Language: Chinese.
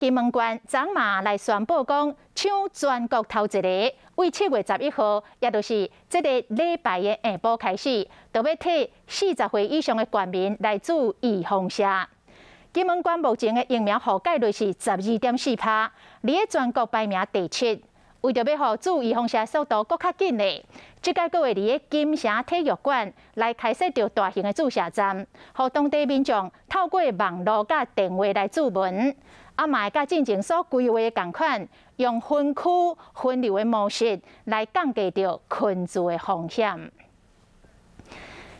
金门县昨嘛来宣布讲，抢全国头一个，为七月十一号，也就是这个礼拜的下晡开始，就要替四十岁以上的国民来做预防射。金门县目前的疫苗覆盖率是十二点四趴，伫全国排名第七。为着要互做预防射速度搁较紧嘞，即个各位伫金城体育馆来开设着大型的注射站，互当地民众透过网络甲电话来注文。啊，嘛甲进前所规划的共款，用分区分流的模式来降低着群聚的风险。